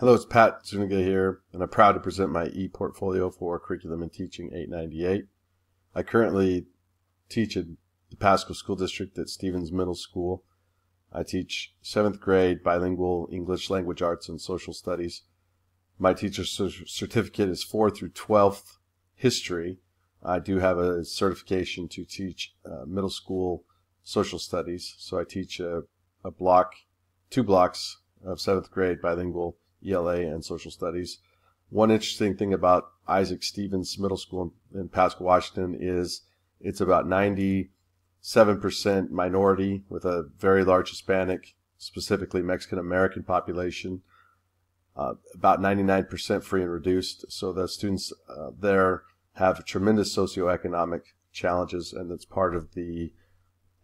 Hello, it's Pat Zuniga here, and I'm proud to present my e-portfolio for Curriculum and Teaching 898. I currently teach at the Pasco School District at Stevens Middle School. I teach 7th grade bilingual English language arts and social studies. My teacher certificate is 4th through 12th history. I do have a certification to teach uh, middle school social studies, so I teach a, a block, two blocks of 7th grade bilingual ELA, and social studies. One interesting thing about Isaac Stevens Middle School in Pasco, Washington is it's about 97% minority with a very large Hispanic, specifically Mexican American population. Uh, about 99% free and reduced. So the students uh, there have tremendous socioeconomic challenges, and that's part of the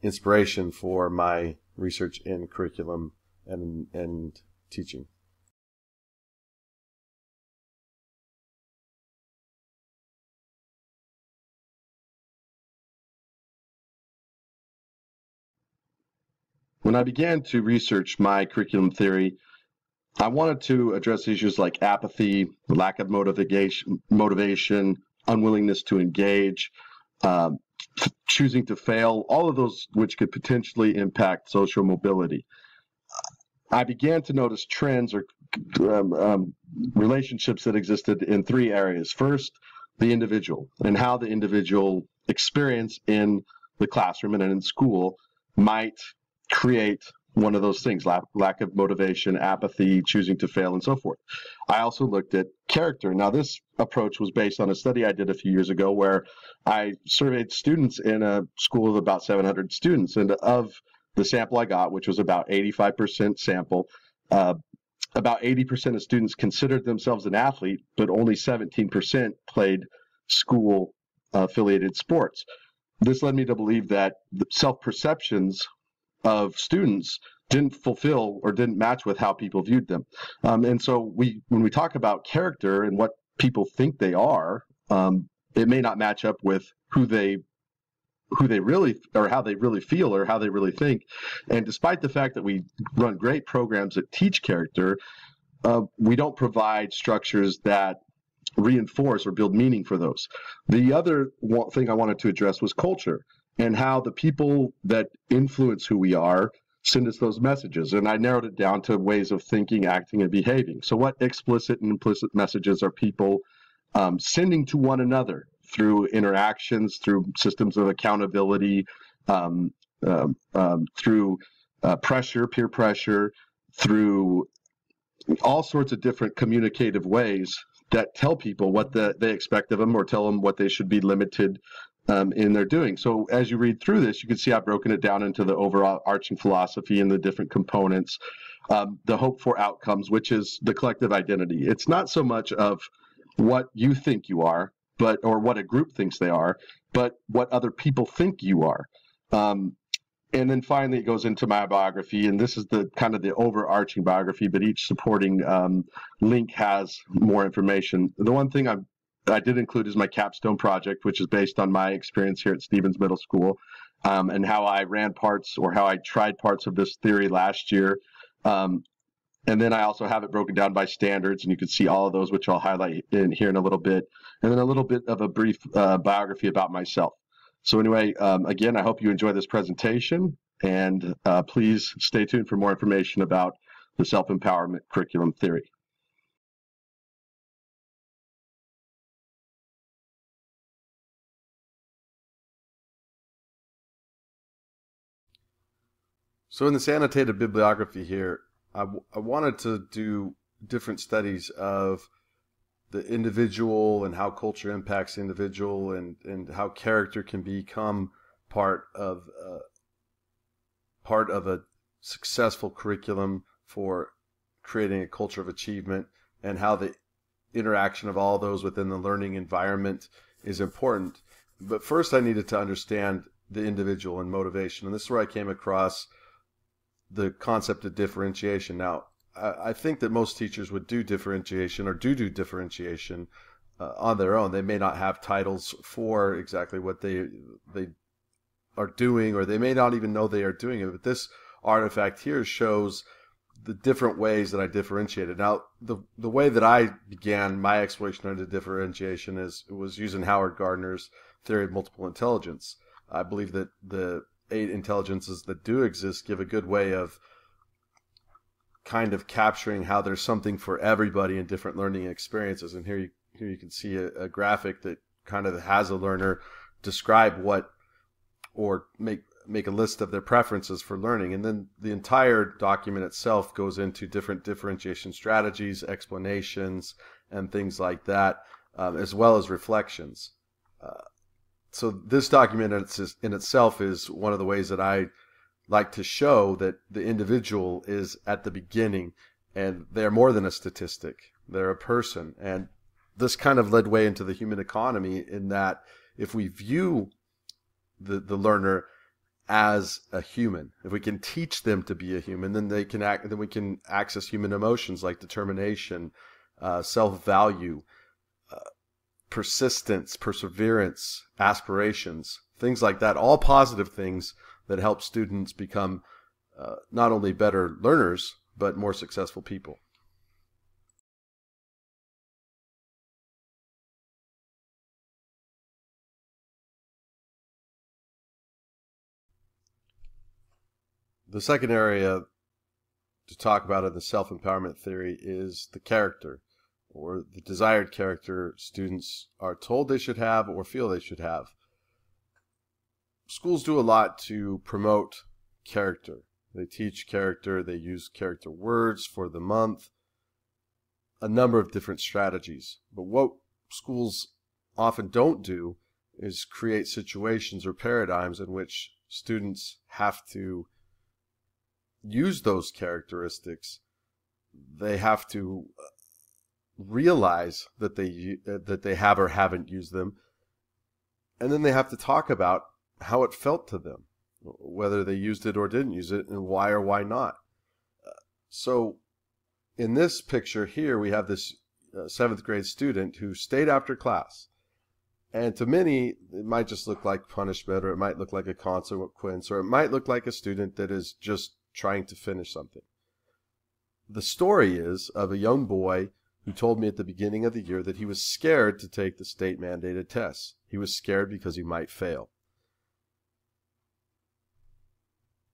inspiration for my research in curriculum and, and teaching. When I began to research my curriculum theory, I wanted to address issues like apathy, lack of motivation, motivation unwillingness to engage, um, choosing to fail, all of those which could potentially impact social mobility. I began to notice trends or um, um, relationships that existed in three areas. First, the individual and how the individual experience in the classroom and in school might create one of those things lack, lack of motivation, apathy, choosing to fail, and so forth. I also looked at character. Now, this approach was based on a study I did a few years ago where I surveyed students in a school of about 700 students. And of the sample I got, which was about 85% sample, uh, about 80% of students considered themselves an athlete, but only 17% played school affiliated sports. This led me to believe that self perceptions of students didn't fulfill or didn't match with how people viewed them. Um, and so we, when we talk about character and what people think they are, um, it may not match up with who they who they really or how they really feel or how they really think. And despite the fact that we run great programs that teach character, uh, we don't provide structures that reinforce or build meaning for those. The other thing I wanted to address was culture and how the people that influence who we are send us those messages. And I narrowed it down to ways of thinking, acting, and behaving. So, what explicit and implicit messages are people um, sending to one another through interactions, through systems of accountability, um, um, um through uh, pressure, peer pressure, through all sorts of different communicative ways that tell people what the, they expect of them or tell them what they should be limited um, in their doing. So as you read through this, you can see I've broken it down into the overarching philosophy and the different components. Um, the hope for outcomes, which is the collective identity. It's not so much of what you think you are, but or what a group thinks they are, but what other people think you are. Um, and then finally, it goes into my biography, and this is the kind of the overarching biography. But each supporting um, link has more information. The one thing I'm I did include is my capstone project, which is based on my experience here at Stevens Middle School um, and how I ran parts or how I tried parts of this theory last year. Um, and then I also have it broken down by standards, and you can see all of those, which I'll highlight in here in a little bit. And then a little bit of a brief uh, biography about myself. So anyway, um, again, I hope you enjoy this presentation, and uh, please stay tuned for more information about the self-empowerment curriculum theory. So in this annotated bibliography here, I, I wanted to do different studies of the individual and how culture impacts the individual and, and how character can become part of uh, part of a successful curriculum for creating a culture of achievement and how the interaction of all those within the learning environment is important. But first I needed to understand the individual and motivation. And this is where I came across the concept of differentiation. Now, I, I think that most teachers would do differentiation or do do differentiation uh, on their own. They may not have titles for exactly what they they are doing, or they may not even know they are doing it. But this artifact here shows the different ways that I differentiated. Now, the the way that I began my exploration into differentiation is was using Howard Gardner's theory of multiple intelligence. I believe that the eight intelligences that do exist give a good way of kind of capturing how there's something for everybody in different learning experiences. And here you here you can see a, a graphic that kind of has a learner describe what or make make a list of their preferences for learning. And then the entire document itself goes into different differentiation strategies, explanations, and things like that, um, as well as reflections. Uh, so this document in itself is one of the ways that I like to show that the individual is at the beginning and they're more than a statistic. They're a person. And this kind of led way into the human economy in that if we view the, the learner as a human. If we can teach them to be a human, then they can act. Then we can access human emotions like determination, uh, self-value, uh, persistence, perseverance, aspirations, things like that. All positive things that help students become uh, not only better learners but more successful people. The second area to talk about in the self empowerment theory is the character or the desired character students are told they should have or feel they should have. Schools do a lot to promote character. They teach character, they use character words for the month, a number of different strategies. But what schools often don't do is create situations or paradigms in which students have to use those characteristics, they have to realize that they uh, that they have or haven't used them, and then they have to talk about how it felt to them, whether they used it or didn't use it, and why or why not. Uh, so, in this picture here, we have this seventh grade student who stayed after class. And to many, it might just look like punishment, or it might look like a consequence, or it might look like a student that is just trying to finish something. The story is of a young boy who told me at the beginning of the year that he was scared to take the state mandated tests. He was scared because he might fail.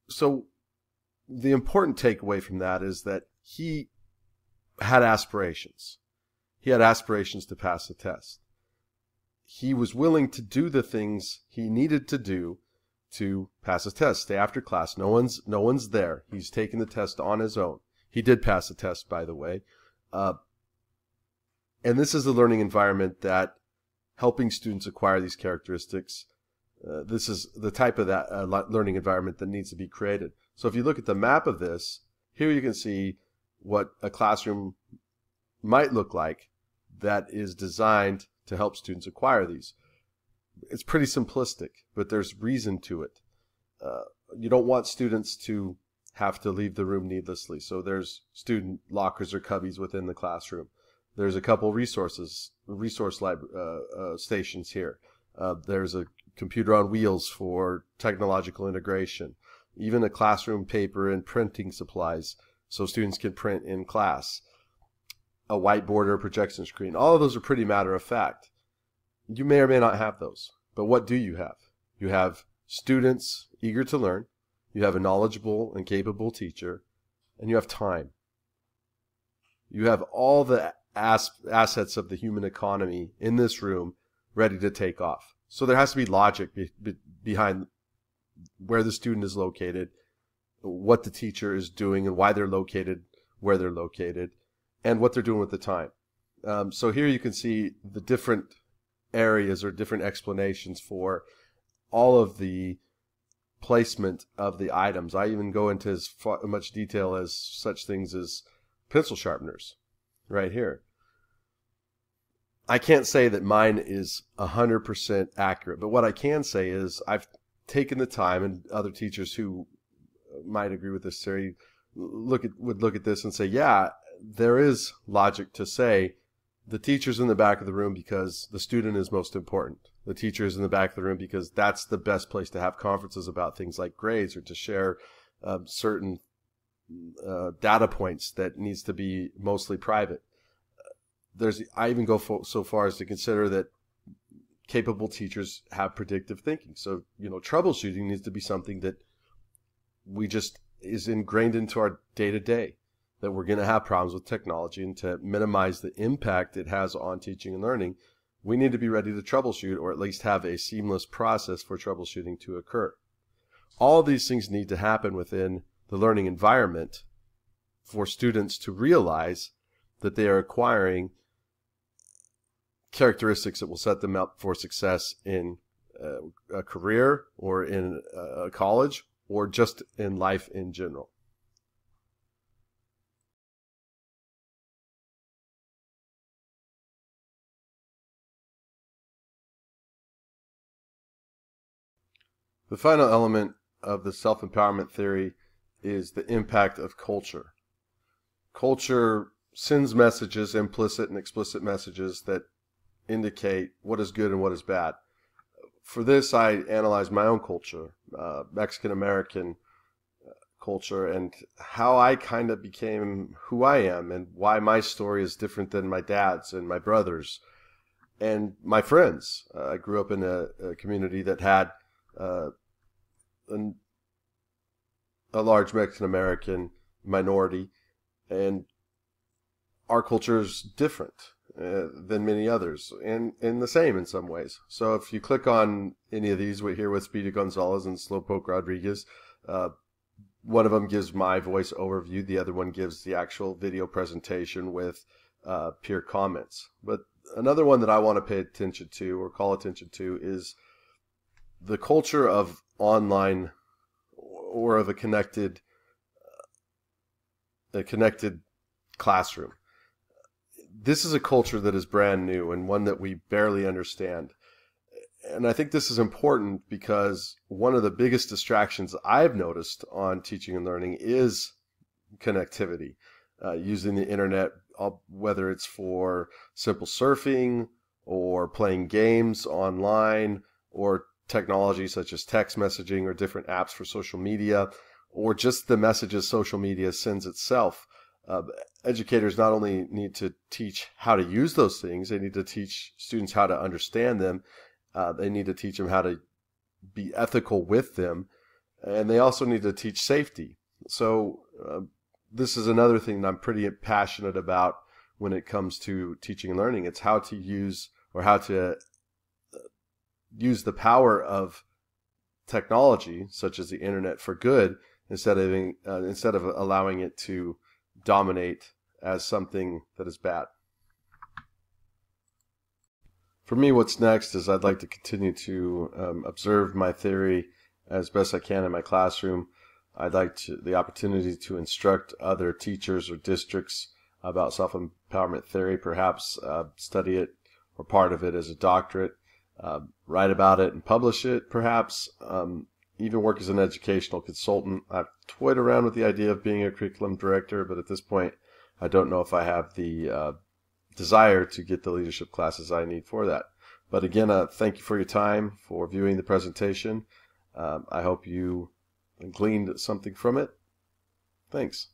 So, the important takeaway from that is that he had aspirations. He had aspirations to pass the test. He was willing to do the things he needed to do to pass his test. Stay after class. No one's no one's there. He's taking the test on his own. He did pass the test, by the way. Uh, and this is the learning environment that helping students acquire these characteristics. Uh, this is the type of that uh, learning environment that needs to be created. So if you look at the map of this, here you can see what a classroom might look like that is designed to help students acquire these it's pretty simplistic, but there's reason to it. Uh, you don't want students to have to leave the room needlessly. So there's student lockers or cubbies within the classroom. There's a couple resources, resource lab, uh, uh, stations here. Uh, there's a computer on wheels for technological integration. Even a classroom paper and printing supplies so students can print in class. A whiteboard or projection screen. All of those are pretty matter of fact. You may or may not have those, but what do you have? You have students eager to learn, you have a knowledgeable and capable teacher, and you have time. You have all the as- assets of the human economy in this room ready to take off. So there has to be logic be- be- behind where the student is located, what the teacher is doing, and why they're located where they're located, and what they're doing with the time. Um, so here you can see the different areas or different explanations for all of the placement of the items. I even go into as much detail as such things as pencil sharpeners right here. I can't say that mine is 100% accurate, but what I can say is I've taken the time and other teachers who might agree with this theory look at would look at this and say, yeah, there is logic to say the teacher's in the back of the room because the student is most important. The teacher is in the back of the room because that's the best place to have conferences about things like grades or to share um, certain uh, data points that needs to be mostly private. There's I even go so far as to consider that capable teachers have predictive thinking. So you know, troubleshooting needs to be something that we just is ingrained into our day to day. That we're going to have problems with technology, and to minimize the impact it has on teaching and learning, we need to be ready to troubleshoot, or at least have a seamless process for troubleshooting to occur. All these things need to happen within the learning environment for students to realize that they are acquiring characteristics that will set them up for success in uh, a career or in uh, a college or just in life in general. The final element of the self empowerment theory is the impact of culture. Culture sends messages, implicit and explicit messages, that indicate what is good and what is bad. For this, I analyzed my own culture, uh, Mexican American uh, culture, and how I kind of became who I am, and why my story is different than my dad's and my brother's and my friends. Uh, I grew up in a, a community that had uh, an a large Mexican American minority, and our culture is different uh, than many others, and and the same in some ways. So if you click on any of these, we're here with Speedy Gonzales and Slowpoke Rodriguez. Uh, one of them gives my voice overview. The other one gives the actual video presentation with uh, peer comments. But another one that I want to pay attention to or call attention to is the culture of online or of a connected uh, a connected classroom. This is a culture that is brand new and one that we barely understand. And I think this is important because one of the biggest distractions I've noticed on teaching and learning is connectivity, uh, using the internet, whether it's for simple surfing or playing games online or technology such as text messaging or different apps for social media, or just the messages social media sends itself. Uh, educators not only need to teach how to use those things, they need to teach students how to understand them. Uh, they need to teach them how to be ethical with them, and they also need to teach safety. So uh, this is another thing that I'm pretty passionate about when it comes to teaching and learning. It's how to use or how to use the power of technology, such as the internet, for good instead of uh, instead of allowing it to dominate as something that is bad. For me, what's next is I'd like to continue to um, observe my theory as best I can in my classroom. I'd like to, the opportunity to instruct other teachers or districts about self empowerment theory, perhaps uh, study it or part of it as a doctorate uh, write about it and publish it, perhaps. Um, even work as an educational consultant. I've toyed around with the idea of being a curriculum director, but at this point, I don't know if I have the uh, desire to get the leadership classes I need for that. But again, uh, thank you for your time, for viewing the presentation. Um, I hope you gleaned something from it. Thanks.